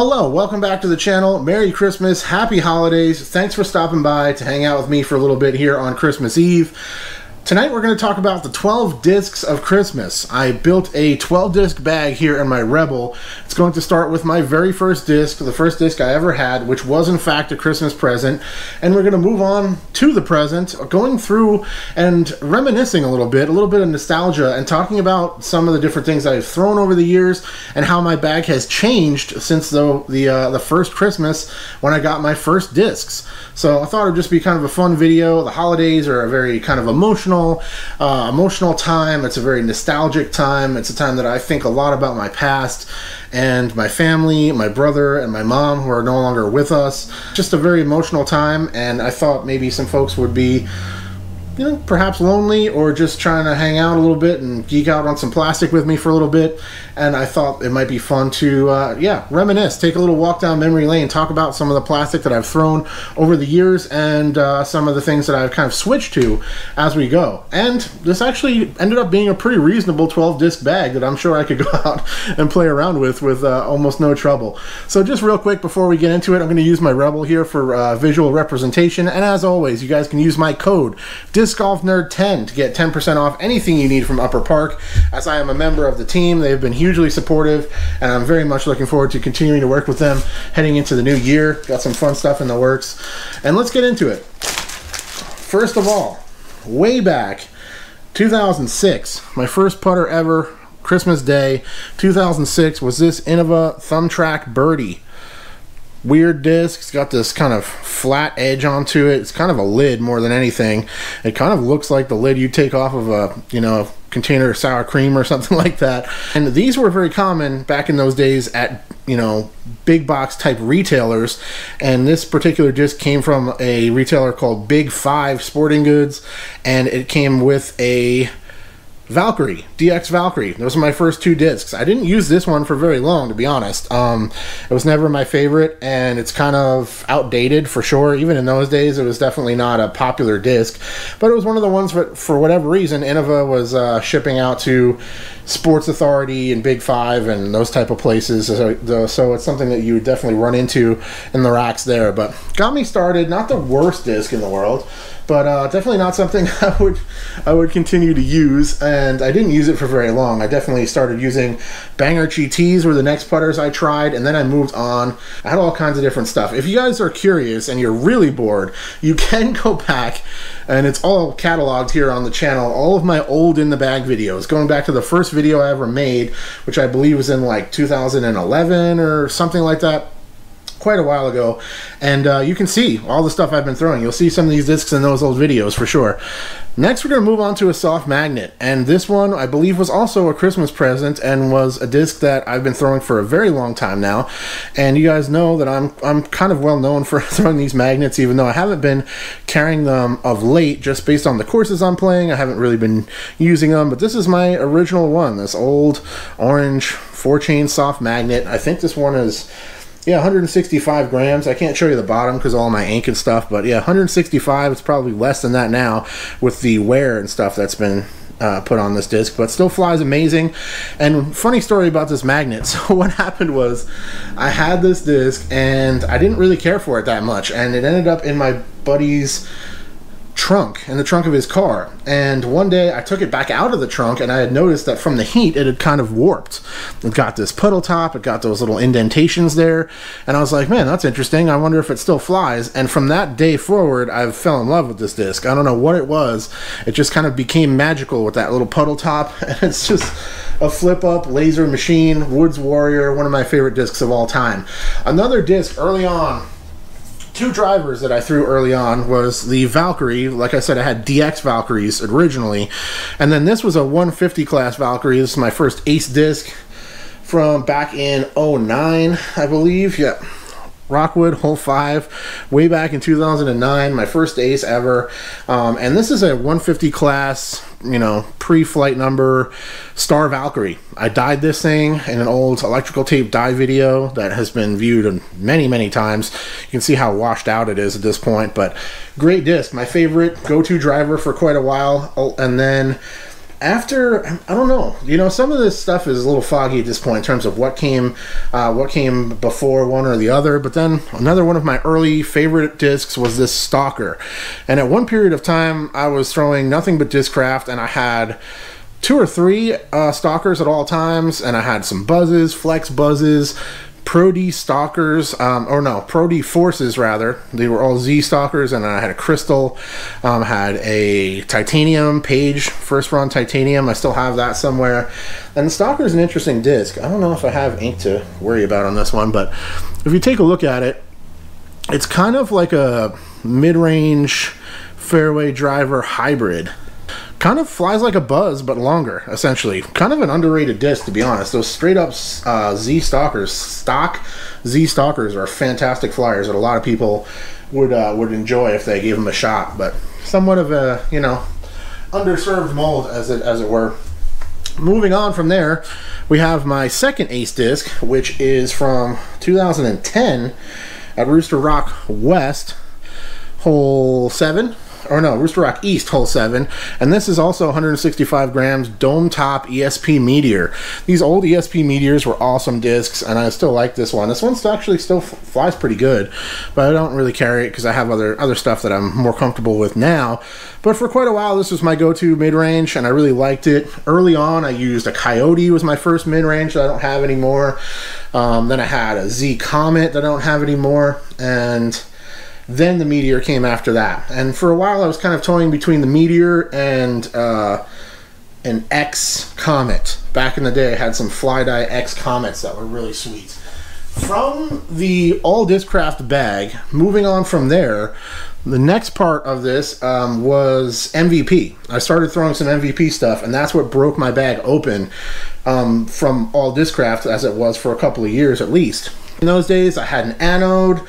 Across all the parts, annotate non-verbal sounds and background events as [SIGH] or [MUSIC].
Hello, welcome back to the channel. Merry Christmas, Happy Holidays. Thanks for stopping by to hang out with me for a little bit here on Christmas Eve. Tonight we're going to talk about the 12 discs of Christmas. I built a 12 disc bag here in my Rebel. It's going to start with my very first disc, the first disc I ever had, which was in fact a Christmas present. And we're going to move on to the present, going through and reminiscing a little bit, a little bit of nostalgia, and talking about some of the different things I've thrown over the years and how my bag has changed since the, the, uh, the first Christmas when I got my first discs. So I thought it would just be kind of a fun video. The holidays are a very kind of emotional, uh, emotional time. It's a very nostalgic time. It's a time that I think a lot about my past and my family, my brother and my mom who are no longer with us. Just a very emotional time and I thought maybe some folks would be you know, perhaps lonely or just trying to hang out a little bit and geek out on some plastic with me for a little bit. And I thought it might be fun to, uh, yeah, reminisce, take a little walk down memory lane, talk about some of the plastic that I've thrown over the years and uh, some of the things that I've kind of switched to as we go. And this actually ended up being a pretty reasonable 12 disc bag that I'm sure I could [LAUGHS] go out and play around with with uh, almost no trouble. So just real quick before we get into it, I'm going to use my Rebel here for uh, visual representation. And as always, you guys can use my code, Disc Golf Nerd 10 to get 10% off anything you need from Upper Park. As I am a member of the team, they've been hugely supportive, and I'm very much looking forward to continuing to work with them heading into the new year. Got some fun stuff in the works. And let's get into it. First of all, way back 2006, my first putter ever, Christmas Day 2006, was this Innova Thumb Track Birdie weird disc. It's got this kind of flat edge onto it. It's kind of a lid more than anything. It kind of looks like the lid you take off of a, you know, container of sour cream or [LAUGHS] something like that. And these were very common back in those days at, you know, big box type retailers. And this particular disc came from a retailer called Big Five Sporting Goods. And it came with a Valkyrie, DX Valkyrie. Those are my first two discs. I didn't use this one for very long, to be honest. Um, it was never my favorite, and it's kind of outdated for sure. Even in those days, it was definitely not a popular disc, but it was one of the ones that, for whatever reason, Innova was uh, shipping out to Sports Authority and Big Five and those type of places. So, so it's something that you would definitely run into in the racks there. But got me started. Not the worst disc in the world but uh, definitely not something [LAUGHS] I would I would continue to use. And I didn't use it for very long. I definitely started using Banger GTs were the next putters I tried, and then I moved on. I had all kinds of different stuff. If you guys are curious and you're really bored, you [LAUGHS] can go back, and it's all cataloged here on the channel. All of my old in the bag videos, going back to the first video I ever made, which I believe was in like 2011 or something like that quite a while ago, and uh, you can see all the stuff I've been throwing. You'll see some of these discs in those old videos for sure. Next, we're going to move on to a soft magnet, and this one I believe was also a Christmas present and was a disc that I've been throwing for a very long time now. And you guys know that I'm I'm kind of well known [LAUGHS] for throwing these magnets, even though I haven't been carrying them of late, just based on the courses I'm playing. I haven't really been using them, but this is my original one, this old orange four chain soft magnet. I think this one is yeah, 165 grams. I can't show you the bottom because all my ink and stuff, but yeah, 165. It's probably less than that now with the wear and stuff that's been uh, put on this disc, but still flies amazing. And funny story about this magnet. [LAUGHS] So what happened was I had this disc and I didn't really care for it that much, and it ended up in my buddy's trunk in the trunk of his car. And one day I took it back out of the trunk and I had noticed that from the heat it had kind of warped. It got this puddle top it got those little indentations there and I was like man that's interesting. I wonder if it still flies. And from that day forward I fell in love with this disc. I don't know what it was. It just kind of became magical with that little puddle top. [LAUGHS] And it's just a flip up laser machine Woods Warrior one of my favorite discs of all time. Another disc early on two drivers that I threw early on was the Valkyrie. Like I said, I had DX Valkyries originally, and then this was a 150 class Valkyrie. This is my first Ace disc from back in 09, I believe. Yeah. Rockwood Hole 5 way back in 2009, my first ace ever. Um, and this is a 150 class, you know, pre-flight number Star Valkyrie. I dyed this thing in an old electrical tape dye video that has been viewed many, many times. You can see how washed out it is at this point, but great disc. My favorite go-to driver for quite a while. Oh, and then after I don't know, you know, some of this stuff is a little foggy at this point in terms of what came, uh, what came before one or the other. But then another one of my early favorite discs was this Stalker, and at one period of time I was throwing nothing but Discraft, and I had two or three uh, stalkers at all times, and I had some buzzes, flex buzzes, Pro D Stalkers, um, or no, Pro D Forces rather. They were all Z Stalkers, and I had a Crystal, um, had a Titanium Page first run Titanium. I still have that somewhere. And the Stalker is an interesting disc. I don't know if I have ink to worry about on this one, but if you take a look at it, it's kind of like a mid-range fairway driver hybrid kind of flies like a buzz, but longer, essentially. Kind of an underrated disc, to be honest. Those straight up uh, Z Stalkers, stock Z Stalkers are fantastic flyers that a lot of people would uh, would enjoy if they gave them a shot. But somewhat of a you know underserved mold, as it as it were. Moving on from there, we have my second Ace disc, which is from 2010 at Rooster Rock West, hole seven or no, Rooster Rock East, hole 7. And this is also 165 grams dome top ESP Meteor. These old ESP Meteors were awesome discs, and I still like this one. This one's actually still flies pretty good, but I don't really carry it because I have other, other stuff that I'm more comfortable with now. But for quite a while, this was my go-to mid-range, and I really liked it. Early on, I used a Coyote was my first mid-range that I don't have anymore. Um, then I had a Z Comet that I don't have anymore, and then the Meteor came after that. And for a while, I was kind of toying between the Meteor and uh, an X Comet. Back in the day, I had some fly dye X Comets that were really sweet. From the all Discraft bag, moving on from there, the next part of this um, was MVP. I started throwing some MVP stuff, and that's what broke my bag open um, from all Discraft as it was for a couple of years at least. In those days, I had an anode,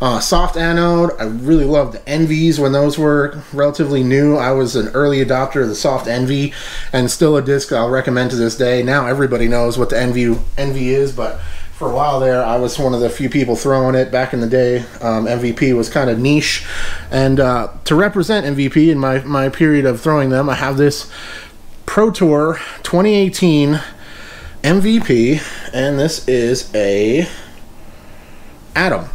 uh, soft anode. I really loved the Envies when those were relatively new. I was an early adopter of the soft Envy, and still a disc I'll recommend to this day. Now everybody knows what the Envy Envy is, but for a while there, I was one of the few people throwing it. Back in the day, um, MVP was kind of niche, and uh, to represent MVP in my my period of throwing them, I have this Pro Tour 2018 MVP, and this is a Atom.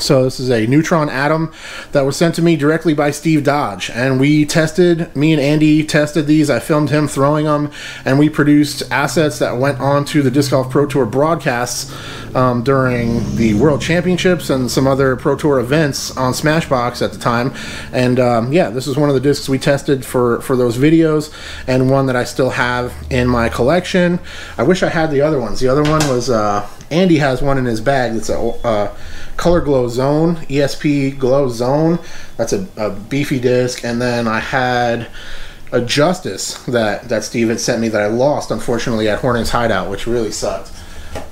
So this is a neutron atom that was sent to me directly by Steve Dodge, and we tested. Me and Andy tested these. I filmed him throwing them, and we produced assets that went on to the Disc Golf Pro Tour broadcasts um, during the World Championships and some other Pro Tour events on SmashBoxx at the time. And um, yeah, this is one of the discs we tested for for those videos, and one that I still have in my collection. I wish I had the other ones. The other one was. Uh, Andy has one in his bag that's a uh, Color Glow Zone, ESP Glow Zone. That's a, a, beefy disc. And then I had a Justice that, that Steve had sent me that I lost, unfortunately, at Hornets Hideout, which really sucked.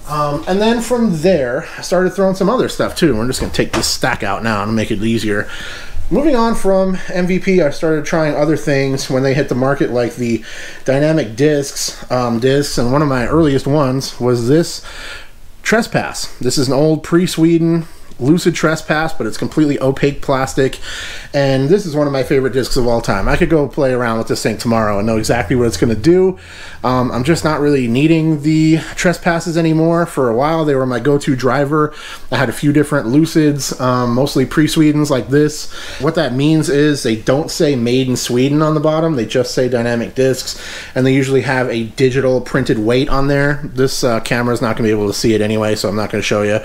Um, and then from there, I started throwing some other stuff too. We're just going to take this stack out now and make it easier. Moving on from MVP, I started trying other things when they hit the market, like the dynamic discs, um, discs, and one of my earliest ones was this Trespass. This is an old pre-Sweden Lucid Trespass, but it's completely opaque plastic. And this is one of my favorite discs of all time. I could go play around with this thing tomorrow and know exactly what it's going to do. Um, I'm just not really needing the Trespasses anymore. For a while, they were my go-to driver. I had a few different Lucids, um, mostly pre-Swedens like this. What that means is they don't say made in Sweden on the bottom. They just say dynamic discs, and they usually have a digital printed weight on there. This uh, camera is not going to be able to see it anyway, so I'm not going to show you.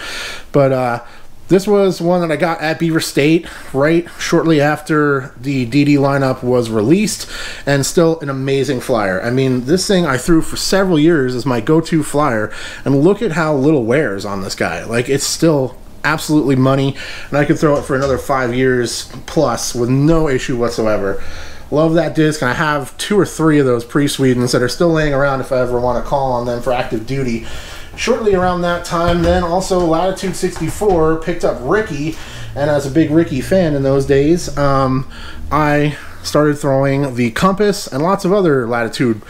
But uh, this was one that I got at Beaver State right shortly after the DD lineup was released, and still an amazing flyer. I mean, this thing I threw for several years as my go to flyer, and look at how little wears on this guy. Like, it's still absolutely money, and I could throw it for another five years plus with no issue whatsoever. Love that disc, and I have two or three of those pre Swedens that are still laying around if I ever want to call on them for active duty. Shortly around that time, then also Latitude 64 picked up Ricky, and as a big Ricky fan in those days, um, I started throwing the compass and lots of other latitude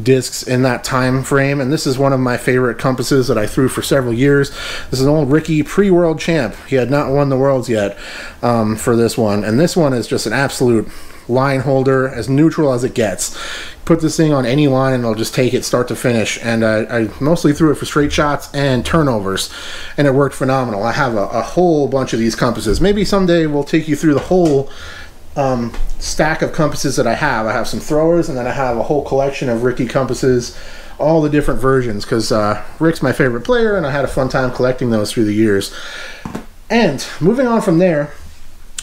discs in that time frame and this is one of my favorite compasses that I threw for several years. This is an old Ricky pre-world champ. He had not won the worlds yet um, for this one and this one is just an absolute line holder, as neutral as it gets. Put this thing on any line and it'll just take it start to finish. And I mostly threw it for straight shots and turnovers, and it worked phenomenal. I have a, a whole bunch of these compasses. Maybe someday we'll take you through the whole um, stack of compasses that I have. I have some throwers, and then I have a whole collection of Ricky compasses, all the different versions, because uh, Rick's my favorite player, and I had a fun time collecting those through the years. And moving on from there,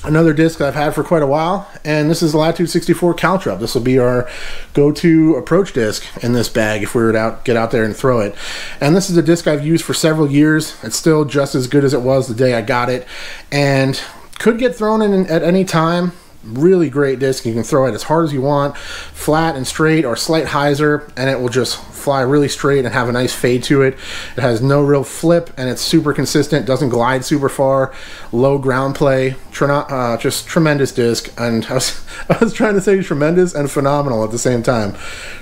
another disc I've had for quite a while, and this is the Latitude 64 Caltrop. This will be our go-to approach disc in this bag if we were to out, get out there and throw it. And this is a disc I've used for several years. It's still just as good as it was the day I got it, and could get thrown in at any time really great disc. You can throw it as hard as you want, flat and straight or slight hyzer, and it will just fly really straight and have a nice fade to it. It has no real flip and it's super consistent, doesn't glide super far, low ground play, uh, just tremendous disc. And [LAUGHS] I was, [LAUGHS] I was trying to say tremendous and phenomenal at the same time.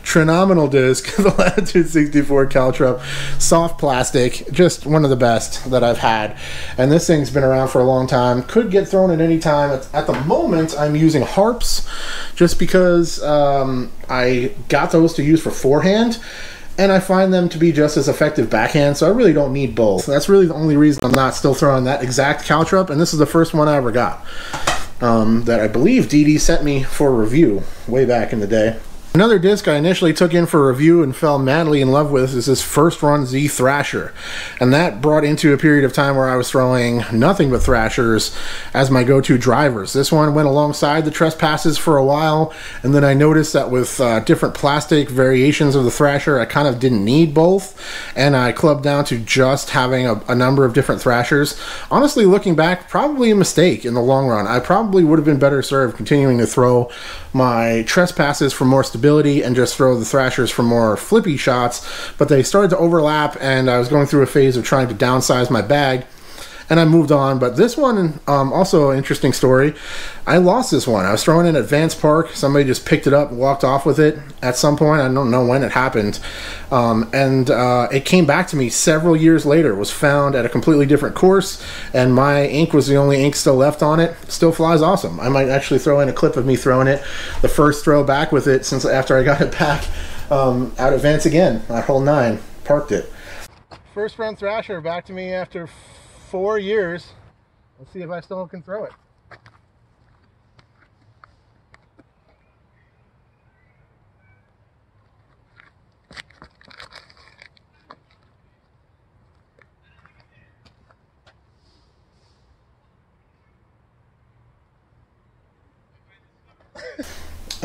Phenomenal disc, [LAUGHS] the Latitude 64 Caltrop, soft plastic, just one of the best that I've had. And this thing's been around for a long time, could get thrown at any time. At, at the moment, I'm using harps just because um, I got those to use for forehand and I find them to be just as effective backhand, so I really don't need both. That's really the only reason I'm not still throwing that exact Caltrop, and this is the first one I ever got um, that I believe DD sent me for review way back in the day. Another disc I initially took in for review and fell madly in love with is this first run Z Thrasher. And that brought into a period of time where I was throwing nothing but Thrashers as my go-to drivers. This one went alongside the Trespasses for a while, and then I noticed that with uh, different plastic variations of the Thrasher, I kind of didn't need both, and I clubbed down to just having a, a number of different Thrashers. Honestly, looking back, probably a mistake in the long run. I probably would have been better served continuing to throw my Trespasses for more and just throw the Thrashers for more flippy shots, but they started to overlap, and I was going through a phase of trying to downsize my bag and I moved on. But this one, um, also an interesting story. I lost this one. I was throwing it at Vance Park. Somebody just picked it up and walked off with it at some point. I don't know when it happened. Um, and uh, it came back to me several years later. It was found at a completely different course, and my ink was the only ink still left on it. Still flies awesome. I might actually throw in a clip of me throwing it, the first throw back with it since after I got it back um, out at Vance again. I hole nine, parked it. First run Thrasher back to me after four years. Let's see if I still can throw it.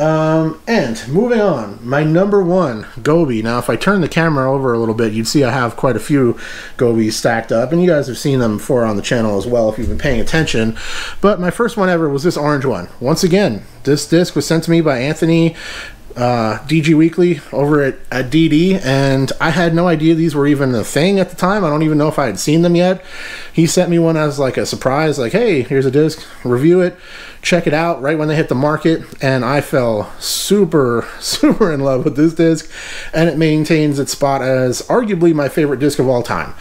Um, and moving on, my number one Gobi. Now, if I turn the camera over a little bit, you'd see I have quite a few Gobis stacked up, and you guys have seen them before on the channel as well if you've been paying attention. But my first one ever was this orange one. Once again, this disc was sent to me by Anthony uh, DG Weekly over at, at DD, and I had no idea these were even a thing at the time. I don't even know if I had seen them yet. He sent me one as like a surprise, like, hey, here's a disc, review it, check it out right when they hit the market, and I fell super, [LAUGHS] super in love with this disc, and it maintains its spot as arguably my favorite disc of all time.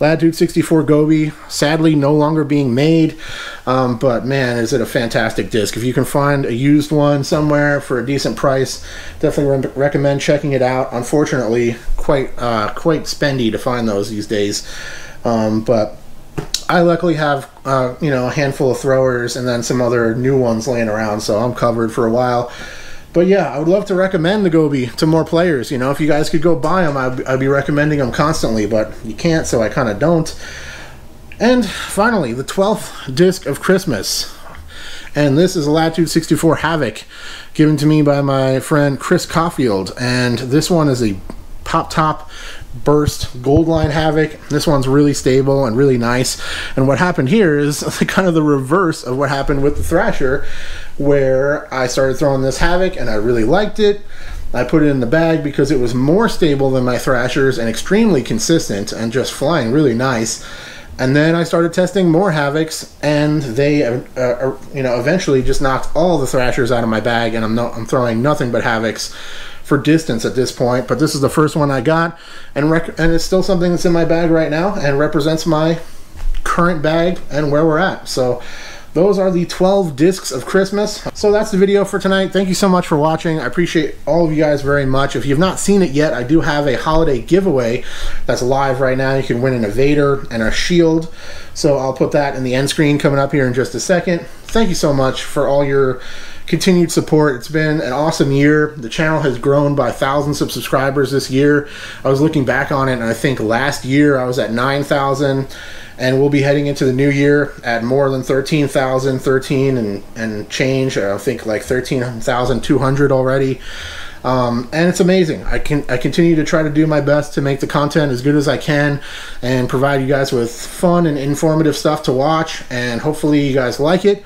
Latitude 64 Gobi, sadly no longer being made, um, but man, is it a fantastic disc. If you can find a used one somewhere for a decent price, definitely re recommend checking it out. Unfortunately, quite uh, quite spendy to find those these days, um, but I luckily have uh, you know a handful of throwers and then some other new ones laying around, so I'm covered for a while but yeah, I would love to recommend the Gobi to more players. You know, if you guys could go buy them, I'd, I'd be recommending them constantly, but you can't, so I kind of don't. And finally, the 12th disc of Christmas. And this is a Latitude 64 Havoc given to me by my friend Chris Caulfield. And this one is a pop top burst gold line havoc. This one's really stable and really nice. And what happened here is [LAUGHS] kind of the reverse of what happened with the thrasher where i started throwing this havoc and i really liked it. I put it in the bag because it was more stable than my thrashers and extremely consistent and just flying really nice. And then I started testing more Havocs, and they, uh, uh, you know, eventually just knocked all the Thrashers out of my bag, and I'm, I'm throwing nothing but Havocs for distance at this point, but this is the first one I got, and and it's still something that's in my bag right now and represents my current bag and where we're at. So those are the 12 discs of Christmas. So that's the video for tonight. Thank you so much for watching. I appreciate all of you guys very much. If you've not seen it yet, I do have a holiday giveaway that's live right now. You can win an Evader and a Shield. So I'll put that in the end screen coming up here in just a second. Thank you so much for all your continued support. It's been an awesome year. The channel has grown by thousands of subscribers this year. I was looking back on it, and I think last year I was at 9,000 and we'll be heading into the new year at more than 13,000, 13 and, and change. I think like 13,200 already. Um, and it's amazing. I can I continue to try to do my best to make the content as good as I can and provide you guys with fun and informative stuff to watch and hopefully you guys like it.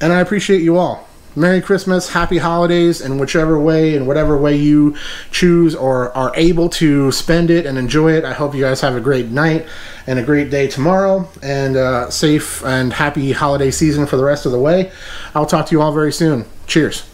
And I appreciate you all. Merry Christmas, Happy Holidays, and whichever way and whatever way you choose or are able to spend it and enjoy it. I hope you guys have a great night and a great day tomorrow and uh, safe and happy holiday season for the rest of the way. I'll talk to you all very soon. Cheers.